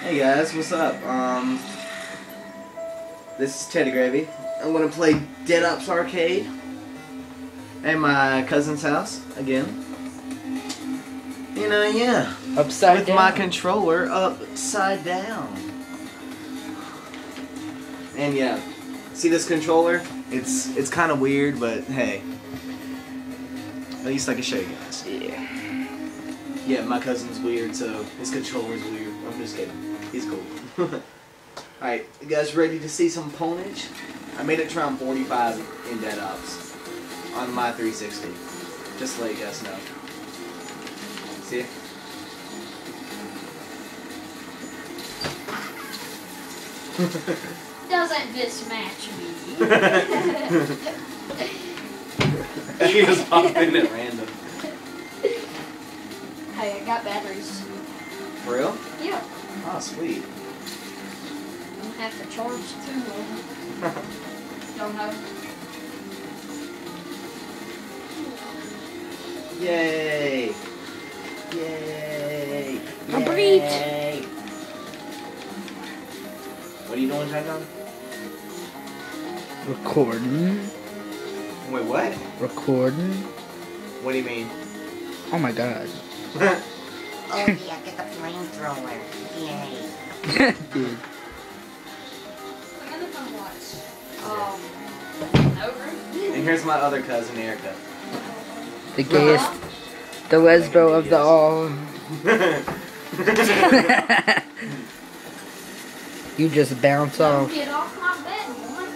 Hey guys, what's up? Um, this is Teddy Gravy. I'm gonna play Dead Ops Arcade at my cousin's house again. You know, yeah, Upside with down. my controller upside down. And yeah, see this controller? It's it's kind of weird, but hey, at least I can show you guys. yeah. Yeah, my cousin's weird, so his controller's weird. I'm just kidding. He's cool. Alright, you guys ready to see some ponage? I made it around 45 in Dead Ops on my 360. Just to let you guys know. See? Doesn't this match me? he just popped in at random. Hey, I got batteries. For real? Yeah. Oh, sweet. I'm gonna have to charge two of them. Don't know. Yay! Yay! I'm breathed. Yay! What are you doing, John? Recording. Wait, what? Recording. What do you mean? Oh my god. Oh yeah, get the flamethrower. Yay. Dude. I'm gonna come watch. Um, over. And here's my other cousin, Erica. The gayest. The lesbo of the all. you just bounce off. get off my bed, woman.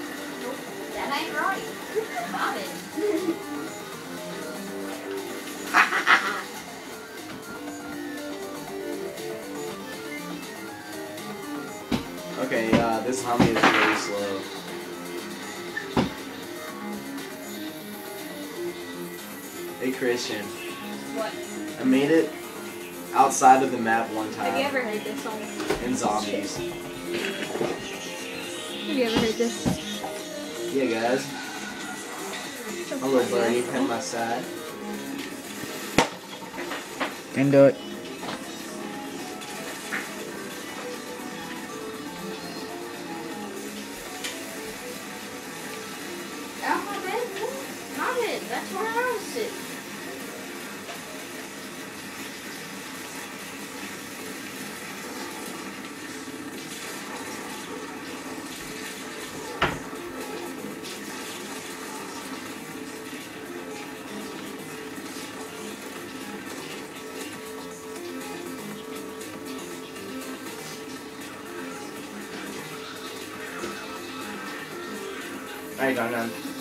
That ain't right. Okay, uh, this homie is really slow. Hey Christian, What? I made it outside of the map one time. Have you ever heard this song? in zombies. Have you ever heard this? Yeah, guys. My little birdie at my side. Can do it. Bed. That's where I was sitting. Don.